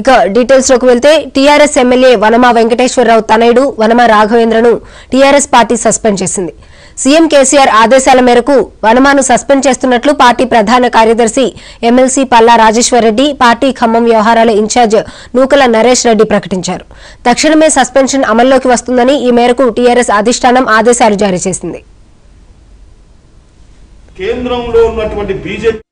ఇక డీటెయిల్స్లోకి వెళ్తే టీఆర్ఎస్ ఎమ్మెల్యే వనమా వెంకటేశ్వరరావు తనయుడు వనమా రాఘవేంద్రను టీఆర్ఎస్ పార్టీ సస్పెండ్ చేసింది. సీఎం కేసీఆర్ ఆదేశాల మేరకు వనమాను సస్పెండ్ చేస్తున్నట్లు పార్టీ ప్రధాన కార్యదర్శి ఎమ్మెల్సీ పల్లా రాజేశ్వరరెడ్డి పార్టీ ఖమ్మం వ్యవహారాల ఇన్ఛార్జ్ నూకల నరేష్ రెడ్డి ప్రకటించారు. తక్షణమే సస్పెన్షన్ అమల్లోకి వస్తుందని ఈ మేరకు టీఆర్ఎస్ అధిష్టానం ఆదేశాలు జారీ చేసింది. కేంద్రంలో ఉన్నటువంటి బీజేపీ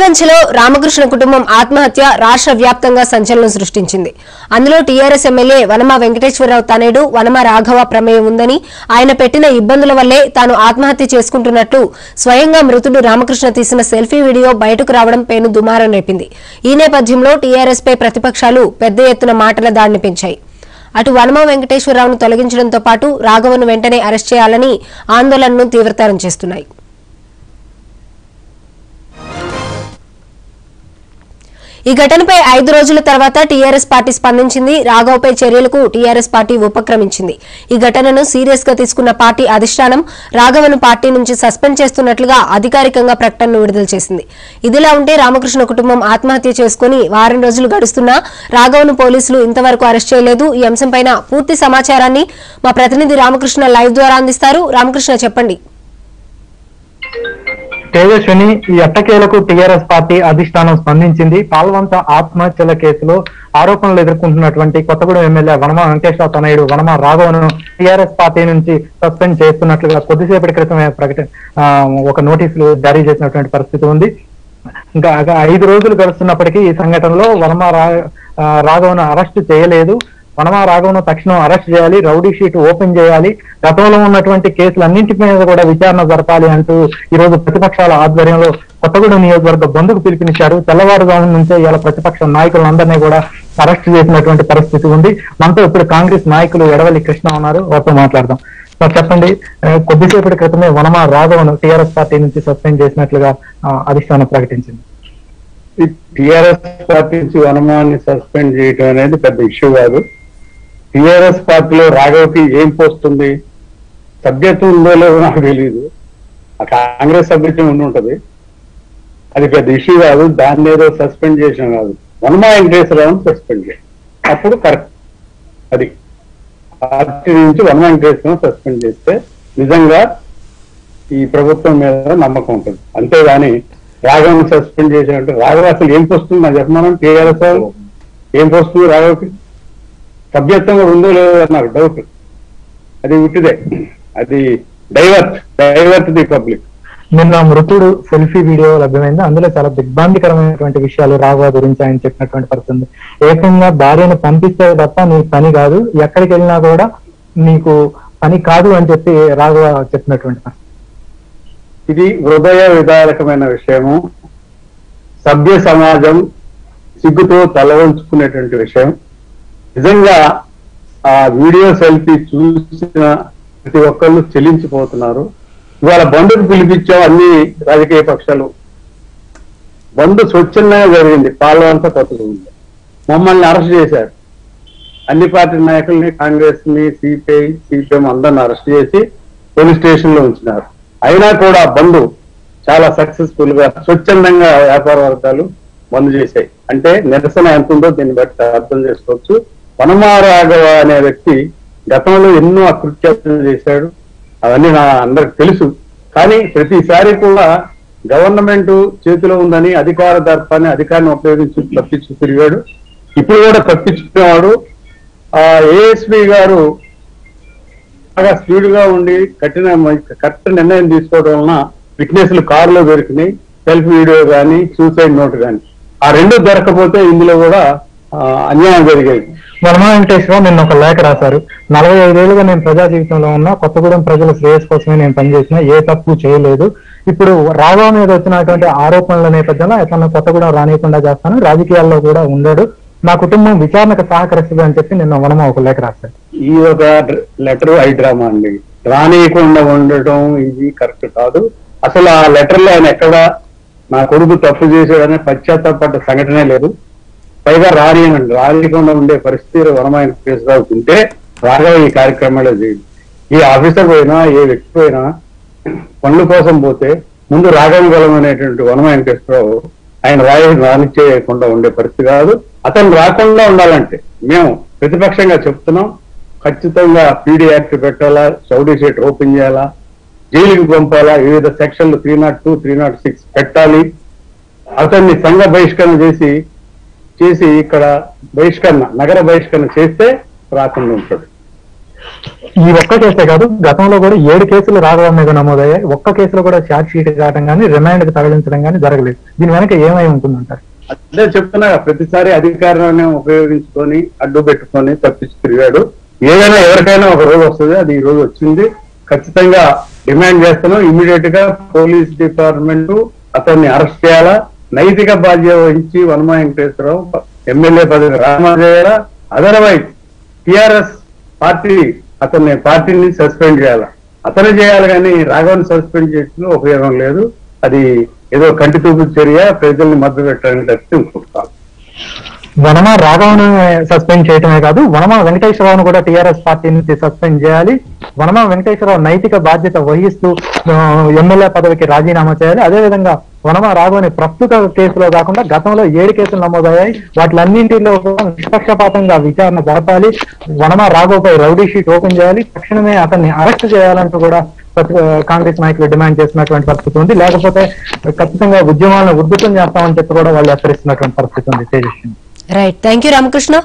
పాల్వంచలో రామకృష్ణ కుటుంబం ఆత్మహత్య రాష్ట్ర వ్యాప్తంగా సంచలనం సృష్టించింది. అందులో టీఆర్ఎస్ ఎమ్మెల్యే వనమ వెంకటేశ్వరరావు తనేడు వనమ రాఘవ ప్రమేయం ఉందని ఆయన పెట్టిన ఇబ్బందుల వల్లే తాను ఆత్మహత్య చేసుకుంటున్నట్లు స్వయంగా మృతుడు రామకృష్ణ తీసిన సెల్ఫీ వీడియో బయటకు రావడం పేను దుమారం రేపింది. ఈ నేపథ్యంలో టీఆర్ఎస్ పై ప్రతిపక్షాలు పెద్ద ఎత్తున మాటల దాడిని పెంచాయి. అటు వనమ వెంకటేశ్వరరావును తొలగించడంతో పాటు రాఘవను వెంటనే అరెస్ట్ చేయాలని ఆందోళనను తీవ్రతరం చేస్తున్నాయి. ఈ ఘటనపై ఐదు రోజుల తర్వాత టీఆర్ఎస్ పార్టీ స్పందించింది. రాఘవ్పై చర్యలకు టీఆర్ఎస్ పార్టీ ఉపక్రమించింది. ఈ ఘటనను సీరియస్గా తీసుకున్న పార్టీ అధిష్టానం రాఘవను పార్టీ నుంచి సస్పెండ్ చేస్తున్నట్లుగా అధికారికంగా ప్రకటనను విడుదల చేసింది. ఇదిలా ఉంటే రామకృష్ణ కుటుంబం ఆత్మహత్య చేసుకుని వారం రోజులు గడుస్తున్నా రాఘవను పోలీసులు ఇంతవరకు అరెస్ట్ చేయలేదు. ఈ అంశంపైన పూర్తి సమాచారాన్ని మా ప్రతినిధి రామకృష్ణ లైవ్ ద్వారా అందిస్తారు. రామకృష్ణ చెప్పండి. తేజస్విని ఈ ఎట్టకేలకు టీఆర్ఎస్ పార్టీ అధిష్టానం స్పందించింది. పాల్వంత ఆత్మహత్యల కేసులో ఆరోపణలు ఎదుర్కొంటున్నటువంటి కొత్తగూడెం ఎమ్మెల్యే వనమ వెంకటేశ్వర తనయుడు వనమ రాఘవను టీఆర్ఎస్ పార్టీ నుంచి సస్పెండ్ చేస్తున్నట్లుగా కొద్దిసేపటి క్రితమే ప్రకటన ఒక నోటీసులు జారీ చేసినటువంటి పరిస్థితి ఉంది. ఇంకా ఐదు రోజులు గడుస్తున్నప్పటికీ ఈ సంఘటనలో వనమ రా రాఘవను అరెస్ట్ చేయలేదు. పనమా రాఘవను తక్షణం అరెస్ట్ చేయాలి రౌడీ షీట్ ఓపెన్ చేయాలి గతంలో ఉన్నటువంటి కేసులన్నింటి మీద కూడా విచారణ జరపాలి అంటూ ఈ రోజు ప్రతిపక్షాల ఆధ్వర్యంలో కొత్తగూడెం నియోజకవర్గ బంధుకు పిలుపునిచ్చారు. తెల్లవారుజాము నుంచే ఇవాళ ప్రతిపక్ష నాయకులందరినీ కూడా అరెస్ట్ చేసినటువంటి పరిస్థితి ఉంది. మనతో ఇప్పుడు కాంగ్రెస్ నాయకులు ఎడవల్లి కృష్ణ ఉన్నారు. వారితో మాట్లాడదాం. సార్ చెప్పండి. కొద్దిసేపటి క్రితమే వనమ రాఘవను టీఆర్ఎస్ పార్టీ నుంచి సస్పెండ్ చేసినట్లుగా అధిష్టానం ప్రకటించింది. టిఆర్ఎస్ పార్టీ నుంచి వనమాన్ని సస్పెండ్ చేయడం అనేది పెద్ద ఇష్యూ కాదు. టిఆర్ఎస్ పార్టీలో రాఘవకి ఏం పోస్తుంది సభ్యత్వం ఉందో లేదో నాకు తెలియదు ఆ కాంగ్రెస్ సభ్యత్వం ఉండి ఉంటది. అది పెద్ద ఇష్యూ కాదు దాన్ని ఏదో సస్పెండ్ చేసిన కాదు. వనమా వెంకటేశ్వరరావుని సస్పెండ్ చేయాలి. అప్పుడు కరెక్ట్. అది. పార్టీ నుంచి వనమా వెంకటేశ్వరరావు సస్పెండ్ చేస్తే నిజంగా ఈ ప్రభుత్వం మీద నమ్మకం ఉంటుంది. అంతేగాని రాఘవని సస్పెండ్ చేసినట్టు రాఘవ అసలు ఏం పోస్తుంది నాకు చెప్పమనం టీఆర్ఎస్ ఏం పోస్తుంది రాఘవకి? సభ్యత్వం కూడా ఉందో లేదో అని నాకు డౌట్ అది ఉట్టిదే అది డైవర్ట్ డైవర్ట్ ది పబ్లిక్ నిన్న మృతుడు సెల్ఫీ వీడియో లభ్యమైంది. అందులో చాలా దిగ్భ్రాంతికరమైనటువంటి విషయాలు రాఘవ గురించి ఆయన చెప్పినటువంటి పరిస్థితి ఉంది. ఏకంగా భార్యను పంపిస్తే తప్ప నీ పని కాదు. ఎక్కడికి వెళ్ళినా కూడా నీకు పని కాదు అని చెప్పి రాఘవ చెప్పినటువంటి. ఇది హృదయ విదారకమైన విషయము. సభ్య సమాజం సిగ్గుతో తల వంచుకునేటువంటి విషయం. నిజంగా ఆ వీడియో సెల్ఫీ చూసిన ప్రతి ఒక్కళ్ళు చెల్లించిపోతున్నారు ఇవాళ బంధుకు పిలిపించాం అన్ని రాజకీయ పక్షాలు. బంధు స్వచ్ఛందంగా జరిగింది. పాల్వంతా కొత్తగా ఉంది. మమ్మల్ని అరెస్ట్ చేశారు. అన్ని పార్టీ నాయకుల్ని కాంగ్రెస్ని సిపిఐ సిపిఎం అందరిని అరెస్ట్ చేసి పోలీస్ స్టేషన్లో ఉంచినారు. అయినా కూడా బంధు చాలా సక్సెస్ఫుల్గా స్వచ్ఛందంగా వ్యాపార వర్గాలు బంద్ చేశాయి. అంటే నిరసన ఎంత ఉందో దీన్ని బట్టి అర్థం చేసుకోవచ్చు. వనమారాఘవ అనే వ్యక్తి గతంలో ఎన్నో అకృత్యాలు చేశాడు. అవన్నీ నా అందరికి తెలుసు. కానీ ప్రతిసారి కూడా గవర్నమెంట్ చేతిలో ఉందని అధికార దర్పాన్ని అధికారాన్ని ఉపయోగించి తప్పించు తిరిగాడు. ఇప్పుడు కూడా తప్పించుకునేవాడు. ఆ ఏఎస్పి గారు బాగా స్పీడ్గా ఉండి కఠిన కరెక్ట్ నిర్ణయం తీసుకోవడం వలన విట్నెస్లు కారులో దొరికినాయి సెల్ఫ్ వీడియో కానీ సూసైడ్ నోట్ కానీ ఆ రెండు దొరకపోతే ఇందులో కూడా అన్యాయం జరిగాయి వనమా వెంకటేశ్వరరావు నిన్న ఒక లేఖ రాశారు. నలభై ఐదేళ్ళుగా నేను ప్రజా జీవితంలో ఉన్నా కొత్తగూడెం ప్రజల శ్రేయస్ కోసమే నేను పనిచేసిన ఏ తప్పు చేయలేదు. ఇప్పుడు రాఘవ మీద వచ్చినటువంటి ఆరోపణల నేపథ్యంలో అతను కొత్తగూడెం రానియకుండా చేస్తాను. రాజకీయాల్లో కూడా ఉండడు. నా కుటుంబం విచారణకు సహకరిస్తుంది అని చెప్పి నిన్న వనమ ఒక లేఖ రాశారు. ఈ ఒక లెటర్ హైడ్రామా అండి. రానియకుండా ఉండటం ఇది కరెక్ట్ కాదు. అసలు ఆ లెటర్లో ఆయన ఎక్కడ నా కొడుకు తప్పు చేశాడనే పశ్చాత్తాపడ్డ సంఘటనే లేదు. పైగా రానియనండి రానియకుండా ఉండే పరిస్థితి వనమైన కేసురావు ఉంటే రాఘవ ఈ కార్యక్రమాలు చేయండి ఈ ఆఫీసర్ పోయినా ఏ వ్యక్తి పోయినా పనుల కోసం పోతే ముందు రాఘవ గలం అనేటువంటి వనమ ఆయన రాయ రానిచ్చేయకుండా ఉండే పరిస్థితి కాదు. అతను రాకుండా ఉండాలంటే మేము ప్రతిపక్షంగా చెప్తున్నాం. ఖచ్చితంగా పీడీ యాక్ట్ పెట్టాలా సౌడీ షీట్ ఓపెన్ చేయాలా జైలుకి పంపాలా వివిధ సెక్షన్లు three nought two three nought six పెట్టాలి. అతన్ని సంఘ బహిష్కరణ చేసి చేసి ఇక్కడ బహిష్కరణ నగర బహిష్కరణ చేస్తే రాకుండా ఉంటాడు ఈ ఒక్క కేసే కాదు గతంలో కూడా ఏడు కేసులు రాఘవ మీద నమోదయ్యాయి. ఒక్క కేసులో కూడా ఛార్జ్ షీట్ కావడం కానీ రిమాండ్కి తరలించడం కానీ జరగలేదు. దీని వెనక ఏమై ఉంటుందంటారు? అదే చెప్తున్నా ప్రతిసారి అధికారాన్ని ఉపయోగించుకొని అడ్డు పెట్టుకొని తప్పించి తిరిగాడు. ఏదైనా ఎవరికైనా ఒక రోజు వస్తుంది అది ఈ రోజు వచ్చింది. ఖచ్చితంగా డిమాండ్ చేస్తున్నాం. ఇమీడియట్గా పోలీస్ డిపార్ట్మెంట్ అతన్ని అరెస్ట్ చేయాలా? నైతిక బాధ్యత వహించి వనమా వెంకటేశ్వరరావు ఎమ్మెల్యే పదవి రామాజేయాల అదర్వైజ్ టిఆర్ఎస్ పార్టీ అతన్ని పార్టీని సస్పెండ్ చేయాలా. అతను చేయాలి కానీ రాఘవన్ సస్పెండ్ చేసిన ఉపయోగం లేదు. అది ఏదో కంటి చూపు చర్య ప్రజల్ని మద్దతు పెట్టడానికి తప్పితే ఇంకొకటి వనమ రాఘవను సస్పెండ్ చేయటమే కాదు వనమ వెంకటేశ్వరరావును కూడా టీఆర్ఎస్ పార్టీ నుంచి సస్పెండ్ చేయాలి. వనమ వెంకటేశ్వరరావు నైతిక బాధ్యత వహిస్తూ ఎమ్మెల్యే పదవికి రాజీనామా చేయాలి. అదేవిధంగా వనమ రాఘవని ప్రస్తుత కేసులో కాకుండా గతంలో ఏడు కేసులు నమోదయ్యాయి. వాటిలన్నింటిలో నిష్పక్షపాతంగా విచారణ జరపాలి. వనమ రాఘవపై రౌడీ షీట్ ఓపెన్ చేయాలి. తక్షణమే అతన్ని అరెస్ట్ చేయాలంటూ కూడా కాంగ్రెస్ నాయకులు డిమాండ్ చేసినటువంటి పరిస్థితి ఉంది. లేకపోతే ఖచ్చితంగా ఉద్యమాలను ఉద్ధృతం చేస్తామని చెప్పి కూడా వాళ్ళు హెచ్చరిస్తున్నటువంటి పరిస్థితి ఉంది. Tejaswi right thank you Ramakrishna